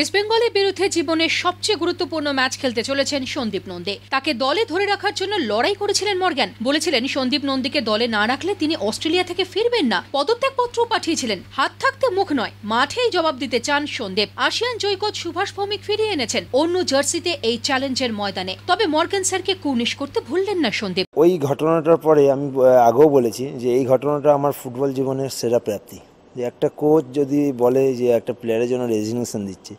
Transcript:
ইস্টবেঙ্গলের বিরুদ্ধে জীবনের সবচেয়ে গুরুত্বপূর্ণ ম্যাচ খেলতে চলেছেন সন্দীপ নন্দে। তাকে দলে ধরে রাখার জন্য লড়াই করেছিলেন মর্গ্যান বলেছিলেন, সন্দীপ নন্দীকে দলে না রাখলে তিনি অস্ট্রেলিয়া থেকে ফিরবেন না। পদত্যাগপত্র পাঠিয়েছিলেন। হাত থাকতে মুখ নয়, মাঠেই জবাব দিতে চান সন্দীপ। আসিয়ান জয়কোচ সুভাষ ভৌমিক ফিরিয়ে এনেছেন অন্য জার্সিতে এই চ্যালেঞ্জের ময়দানে। তবে মর্গ্যান স্যারকে কুর্নিশ করতে ভুললেন না সন্দীপ। ওই ঘটনাটার পরে আমি আগেও বলেছি যে এই ঘটনাটা আমার ফুটবল জীবনের সেরা প্রাপ্তি। যে একটা কোচ যদি বলে যে একটা প্লেয়ারের জন্য রেজিগনেশন দিচ্ছে